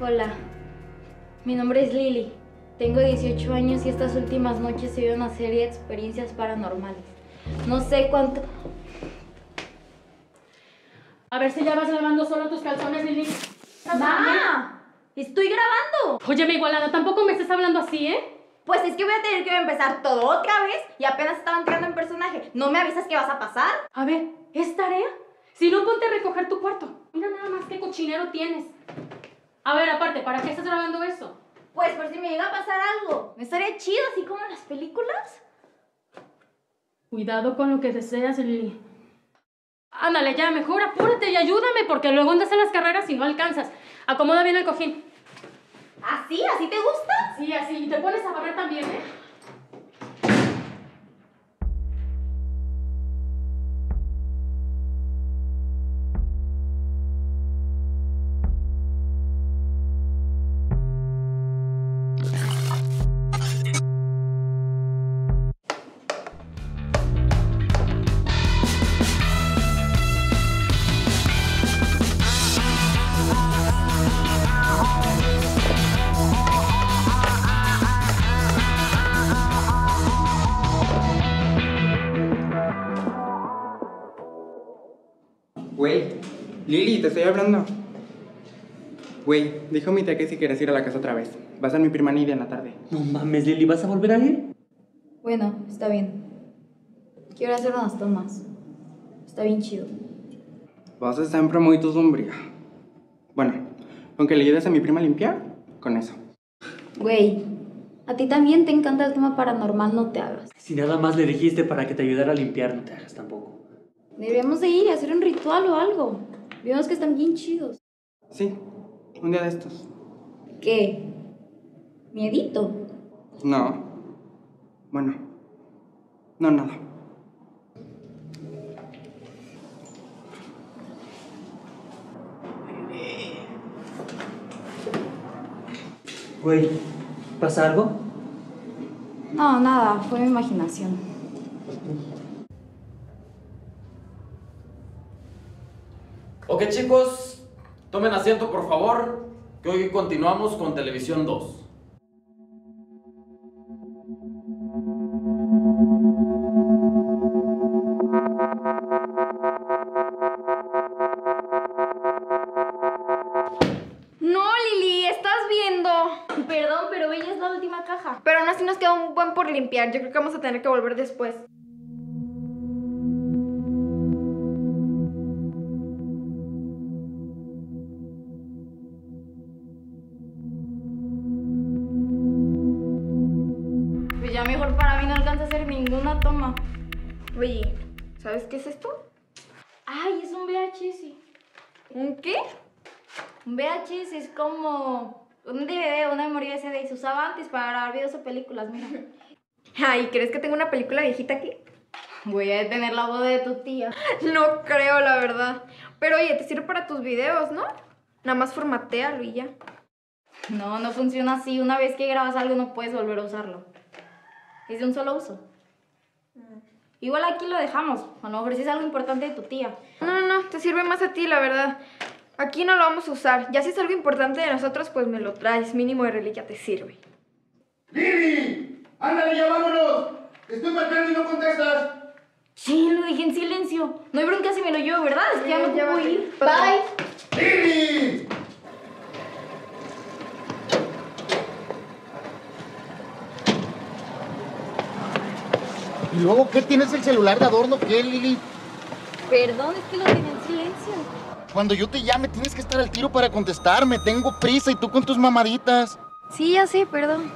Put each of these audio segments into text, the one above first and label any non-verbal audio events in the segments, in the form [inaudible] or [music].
Hola, mi nombre es Lily. Tengo 18 años y estas últimas noches he vivido una serie de experiencias paranormales. No sé cuánto... A ver si ya vas lavando solo tus calzones, Lili. ¡Mamá! ¡Estoy grabando! Oye, mi igualada, tampoco me estés hablando así, ¿eh? Pues es que voy a tener que empezar todo otra vez y apenas estaba entrando en personaje. ¿No me avisas qué vas a pasar? A ver, ¿es tarea? Si no, ponte a recoger tu cuarto. Mira nada más qué cochinero tienes. A ver, aparte, ¿para qué estás grabando eso? Pues por si me llega a pasar algo. Me estaría chido, así como en las películas. Cuidado con lo que deseas, Lili. Ándale, ya, mejor apúrate y ayúdame, porque luego andas en las carreras y no alcanzas. Acomoda bien el cojín. ¿Así? ¿Así te gusta? Sí, así. Y te pones a barrer también, ¿eh? Te estoy hablando. Güey, dijo mi tía que si quieres ir a la casa otra vez. Va a ser mi prima Nidia en la tarde. No mames, Lili, ¿vas a volver a ir? Bueno, está bien. Quiero hacer unas tomas. Está bien chido. Vas sempre muy tu sombría. Bueno, con que le ayudes a mi prima a limpiar, con eso. Güey, a ti también te encanta el tema paranormal, no te hagas. Si nada más le dijiste para que te ayudara a limpiar, no te hagas tampoco. Deberíamos de ir y hacer un ritual o algo. Vimos que están bien chidos. Sí, un día de estos. ¿Qué? ¿Miedito? No. Bueno, no, nada. Güey, ¿pasa algo? No, nada, fue mi imaginación. Ok chicos, tomen asiento por favor, que hoy continuamos con Televisión 2. No, Lili, estás viendo. Perdón, pero ella es la última caja. Pero aún así nos queda un buen por limpiar. Yo creo que vamos a tener que volver después. Qué es esto? Ay, es un VHS. ¿Un qué? Un VHS es como un DVD, una memoria SD. Se usaba antes para grabar videos o películas, mira. [laughs] Ay, ¿crees que tengo una película viejita aquí? Voy a detener la boda de tu tía. [laughs] No creo, la verdad. Pero oye, te sirve para tus videos, ¿no? Nada más formatealo y ya. No, no funciona así. Una vez que grabas algo no puedes volver a usarlo. Es de un solo uso. Igual aquí lo dejamos. A lo mejor si es algo importante de tu tía. No, no, no, te sirve más a ti, la verdad. Aquí no lo vamos a usar. Ya si es algo importante de nosotros, pues me lo traes. Mínimo de reliquia te sirve. ¡Lili! ¡Ándale, ya vámonos! Estoy marcando y no contestas. Sí, lo dije en silencio. No hay bronca si me lo llevo, ¿verdad? Es que ya Sí, me vete. ir. Bye. ¡Lili! ¿Y luego qué tienes el celular de adorno? ¿Qué, Lili? Perdón, es que lo tenía en silencio. Cuando yo te llame tienes que estar al tiro para contestarme. Tengo prisa y tú con tus mamaditas. Sí, ya sé, perdón.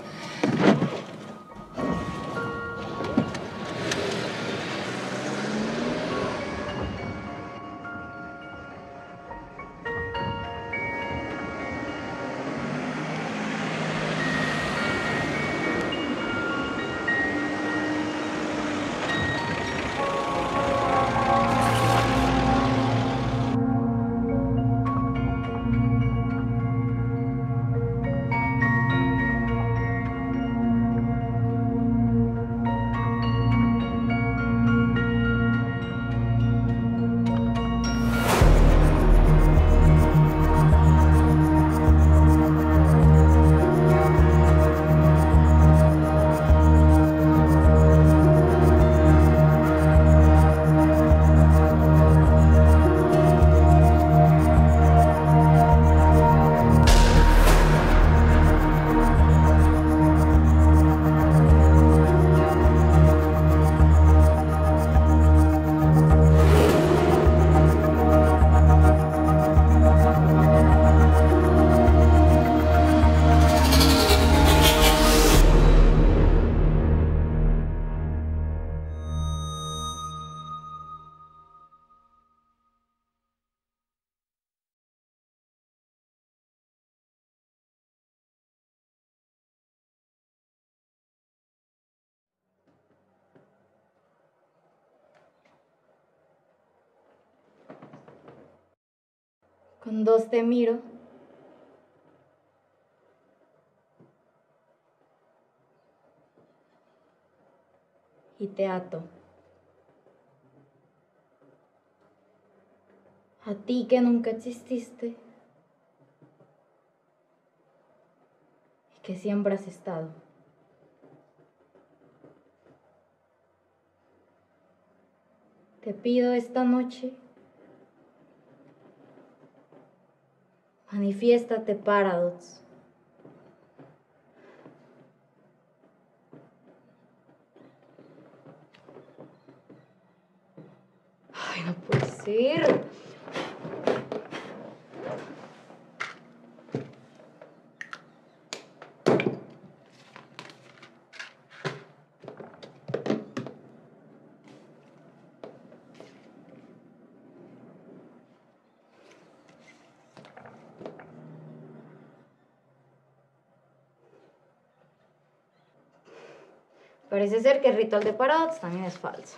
Con dos te miro. Y te ato. A ti que nunca exististe. Y que siempre has estado. Te pido esta noche. Manifiéstate, Paradox. Ay, no puede ser. Parece ser que el ritual de Paradox también es falso.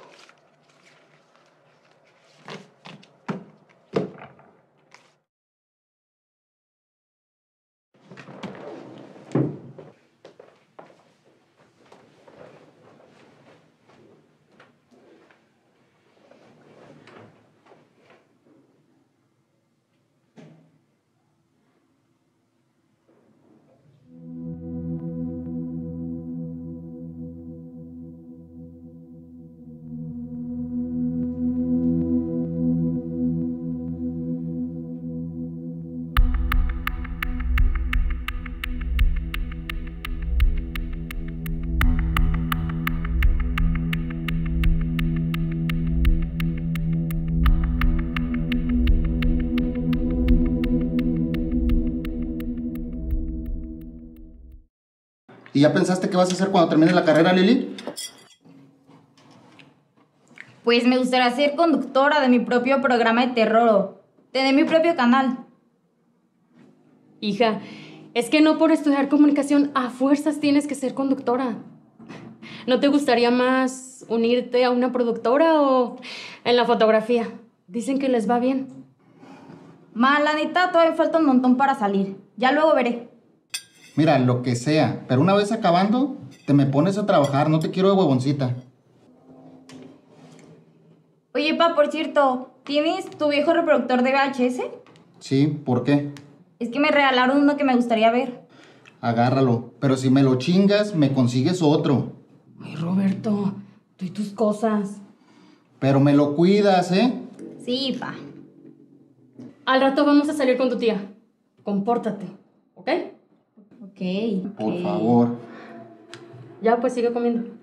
Ya pensaste qué vas a hacer cuando termine la carrera, Lili? Pues me gustaría ser conductora de mi propio programa de terror. Tener mi propio canal. Hija, es que no por estudiar comunicación a fuerzas tienes que ser conductora. ¿No te gustaría más unirte a una productora o en la fotografía? Dicen que les va bien. Ma, la neta, todavía falta un montón para salir. Ya luego veré. Mira, lo que sea, pero una vez acabando, te me pones a trabajar, no te quiero de huevoncita. Oye, pa, por cierto, ¿tienes tu viejo reproductor de VHS? Sí, ¿por qué? Es que me regalaron uno que me gustaría ver. Agárralo, pero si me lo chingas, me consigues otro. Ay, Roberto, tú y tus cosas. Pero me lo cuidas, ¿eh? Sí, pa. Al rato vamos a salir con tu tía. Compórtate, ¿ok? Ok. Por favor. Ya, pues sigue comiendo.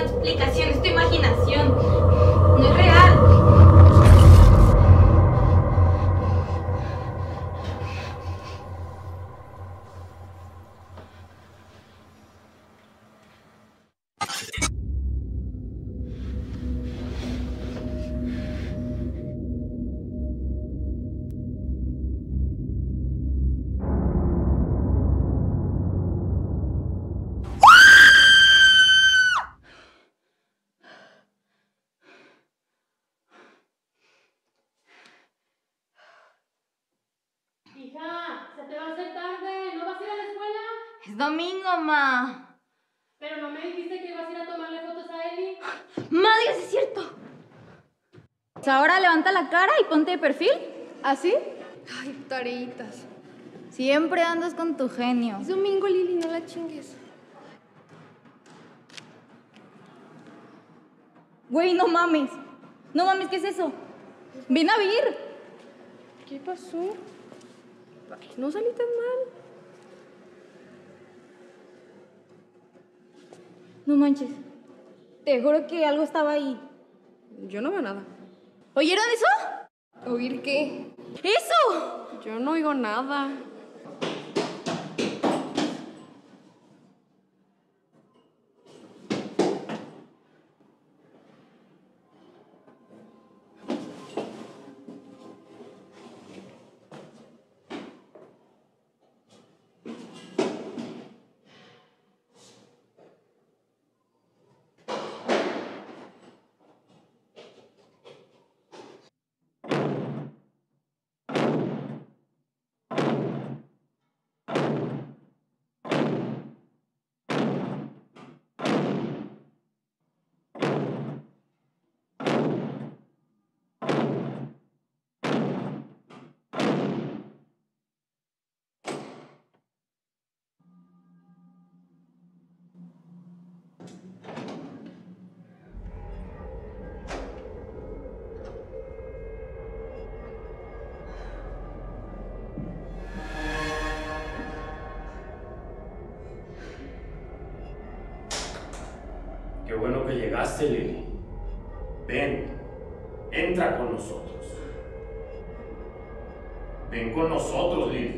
Explicación. Es tu imaginación. No es real. Ahora levanta la cara y ponte de perfil. ¿Así? Ay, tareitas. Siempre andas con tu genio. Es domingo, Lili, no la chingues. Güey, no mames. No mames, ¿qué es eso? Ven a ver. ¿Qué pasó? Ay, no salí tan mal. No manches. Te juro que algo estaba ahí. Yo no veo nada. ¿Oyeron eso? ¿Oír qué? ¡Eso! Yo no oigo nada. Qué bueno que llegaste, Lili. Ven, entra con nosotros. Ven con nosotros, Lili.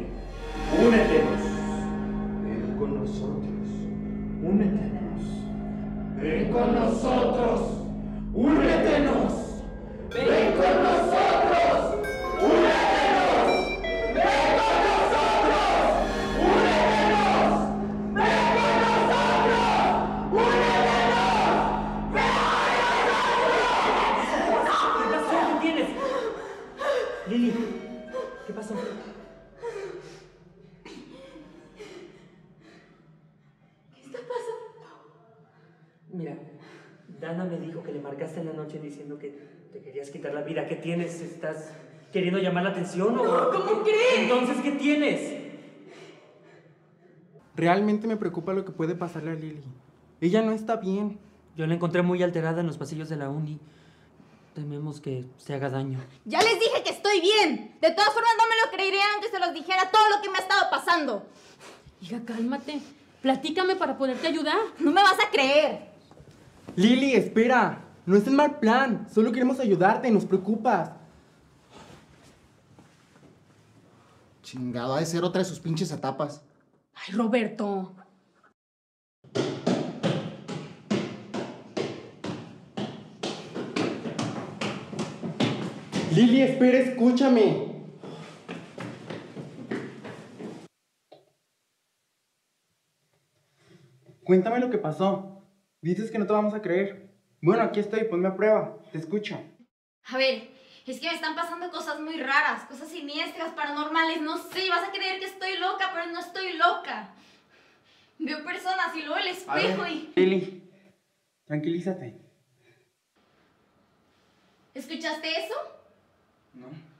En la noche diciendo que te querías quitar la vida. ¿Qué tienes? ¿Estás queriendo llamar la atención o...? ¿cómo crees? Entonces, ¿qué tienes? Realmente me preocupa lo que puede pasarle a Lily. Ella no está bien. Yo la encontré muy alterada en los pasillos de la uni. Tememos que se haga daño. Ya les dije que estoy bien. De todas formas, no me lo creerían aunque se los dijera todo lo que me ha estado pasando. Hija, cálmate. Platícame para poderte ayudar. No me vas a creer. Lily, espera. No es el mal plan. Solo queremos ayudarte. Nos preocupas. Chingado, ha de ser otra de sus pinches etapas. Ay, Roberto. Lily, espera, escúchame. Cuéntame lo que pasó. Dices que no te vamos a creer. Bueno, aquí estoy, ponme a prueba. Te escucho. A ver, es que me están pasando cosas muy raras, cosas siniestras, paranormales, no sé, vas a creer que estoy loca, pero no estoy loca. Veo personas y luego el ver, espejo y... Lily, tranquilízate. ¿Escuchaste eso? ¿No?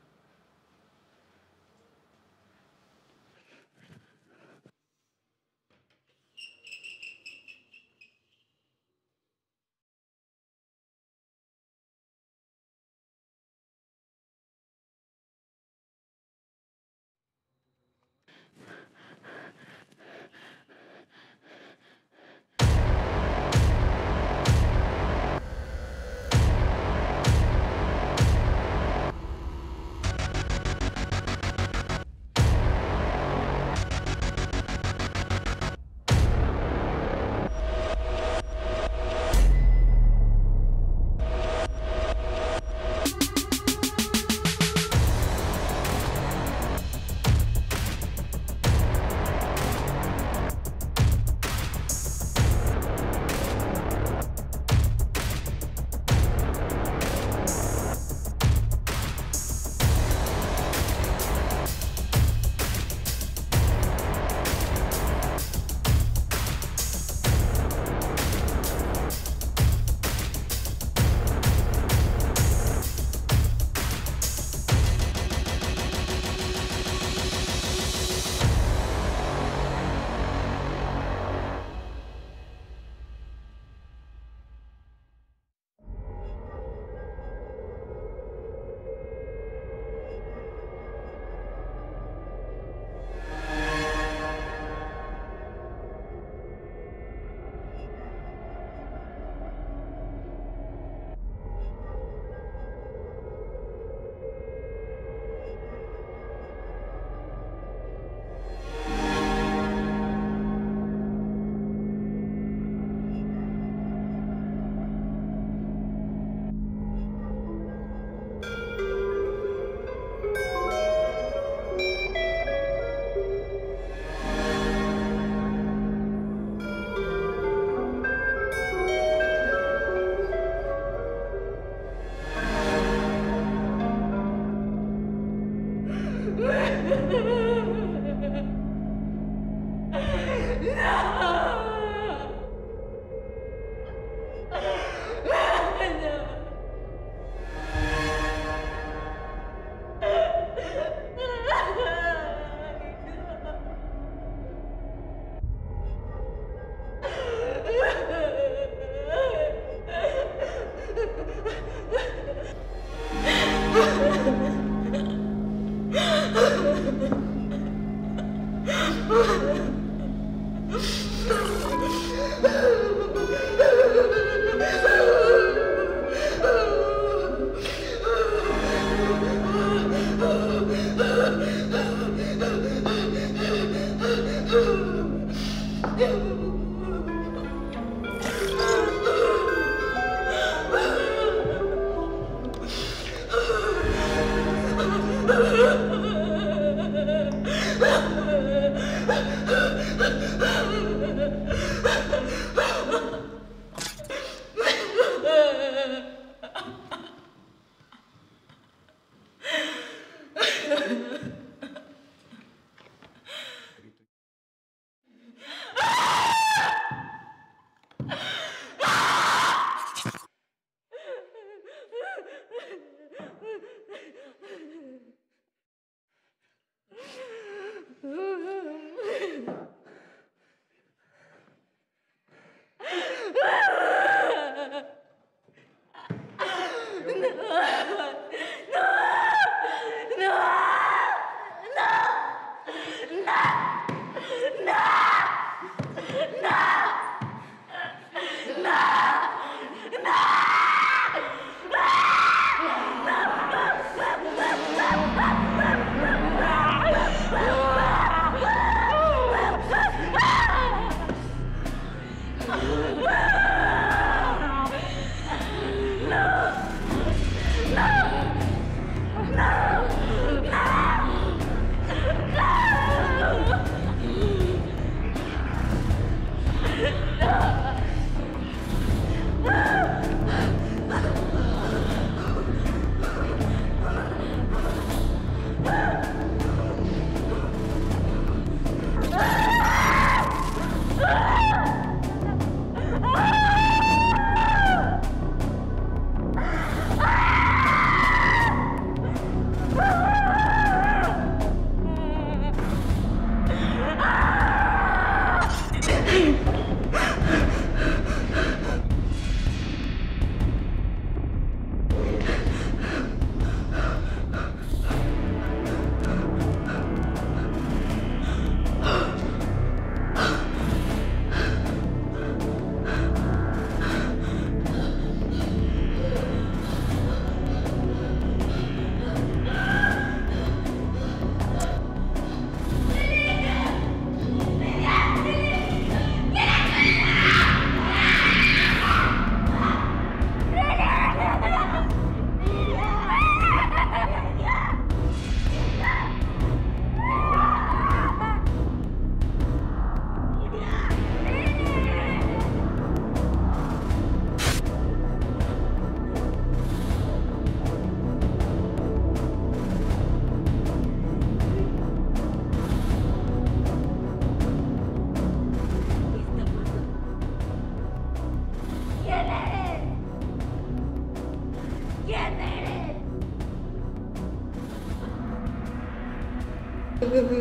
No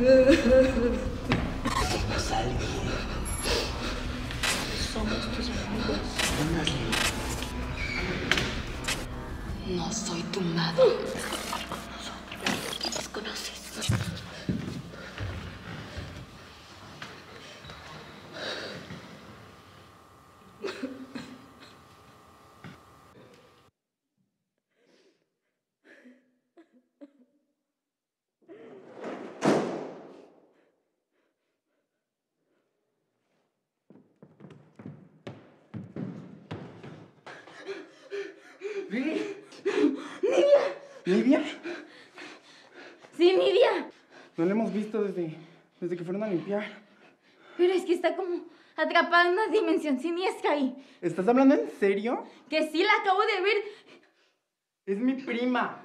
soy tu madre. Nos conoces. Lili. ¿Nidia? Sí, Nidia. No la hemos visto desde, desde que fueron a limpiar. Pero es que está como atrapada en una dimensión siniestra ahí. ¿Estás hablando en serio? Que sí la acabo de ver. Es mi prima.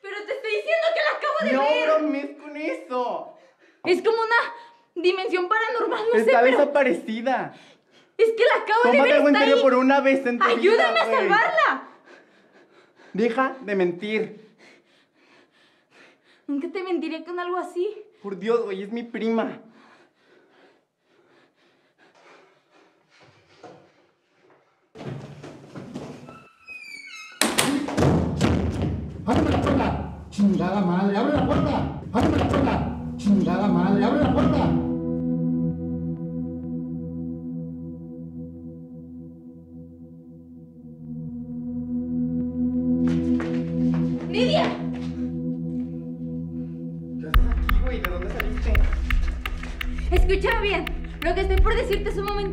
Pero te estoy diciendo que la acabo de No ver. bromes con eso. Es como una dimensión paranormal, no sé, Está pero desaparecida. es que la acabo de Tómate ver. algo en serio por una vez en tu vida, Ayúdame a salvarla. Deja de mentir. Nunca te mentiré con algo así. Por Dios, güey, es mi prima. ¡Ábreme la puerta! ¡Chingada madre! ¡Abre la puerta! ¡Ábreme la puerta! ¡Chingada madre! ¡Abre la puerta!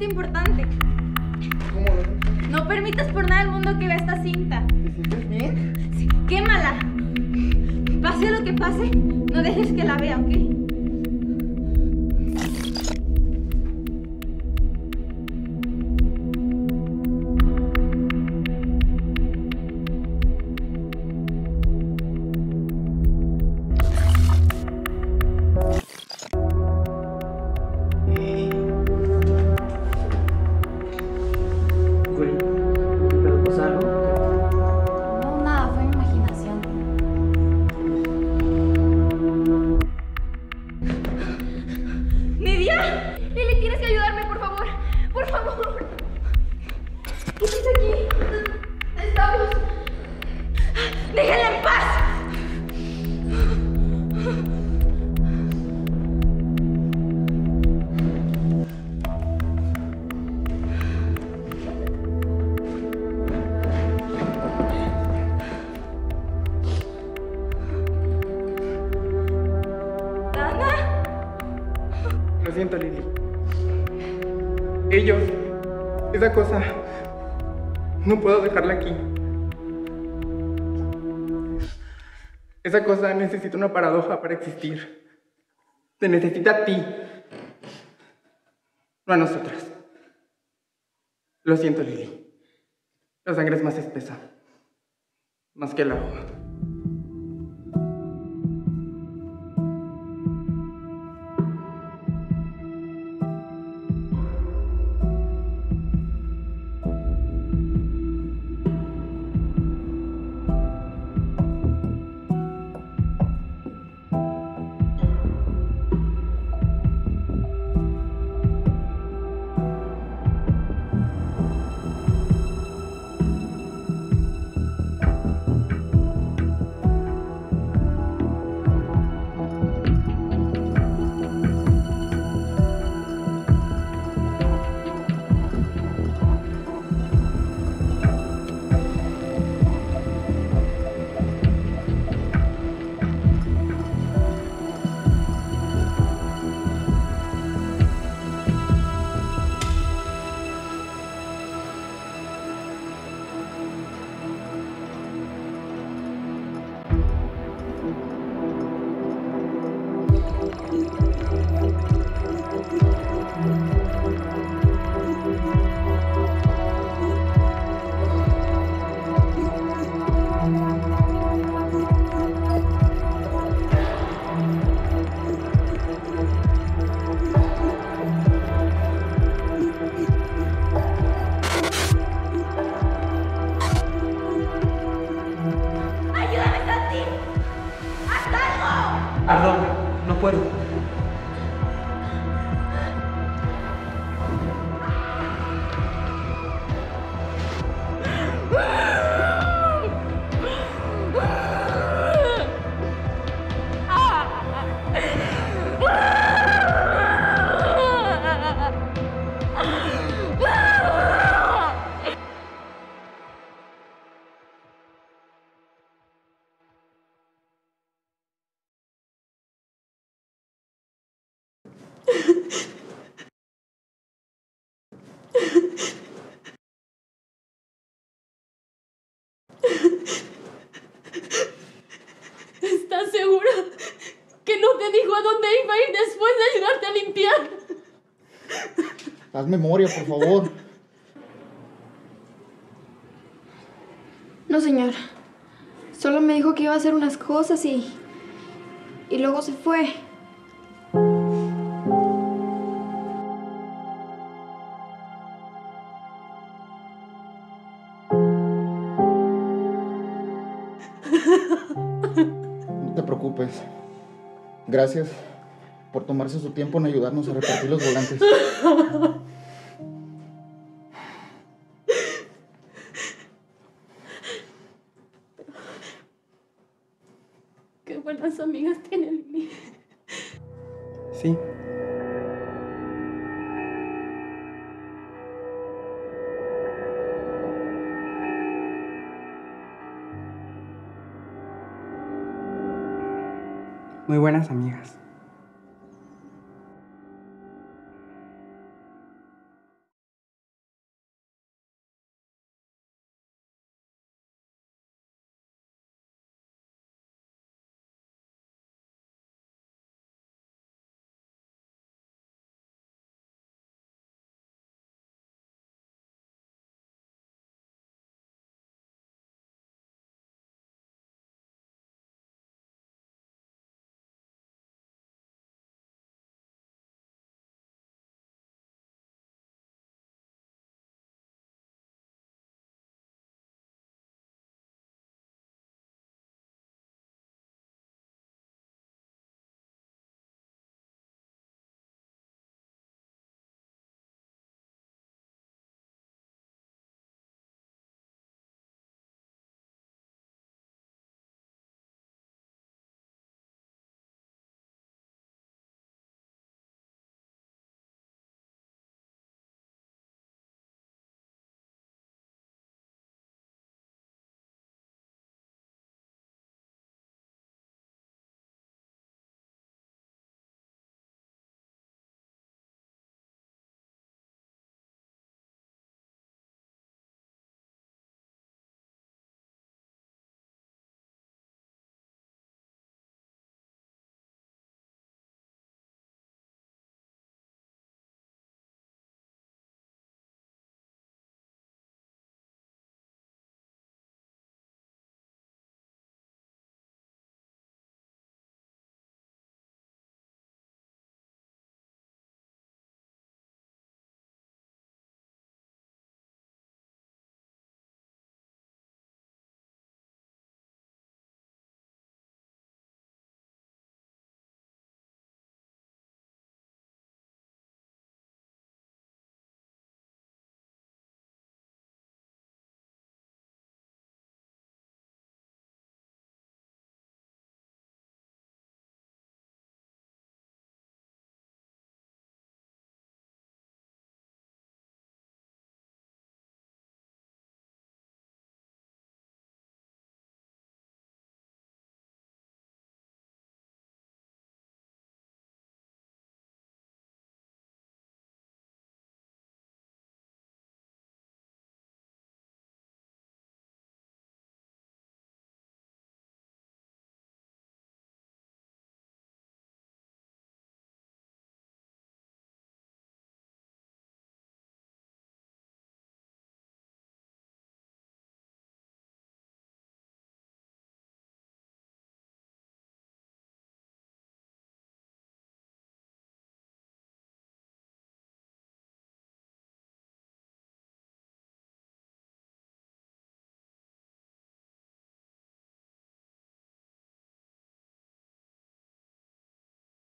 Importante. ¿Cómo? No permitas por nada al mundo que vea esta cinta. ¿Te sientes bien? Sí, quémala. Pase lo que pase, no dejes que la vea, ¿ok? Siento, Lili. Ellos, esa cosa, no puedo dejarla aquí. Esa cosa necesita una paradoja para existir. Te necesita a ti, no a nosotras. Lo siento, Lili. La sangre es más espesa, más que el agua. Haz memoria, por favor. No, señor. Solo me dijo que iba a hacer unas cosas y... Y luego se fue. No te preocupes. Gracias por tomarse su tiempo en ayudarnos a repartir los volantes. Buenas amigas.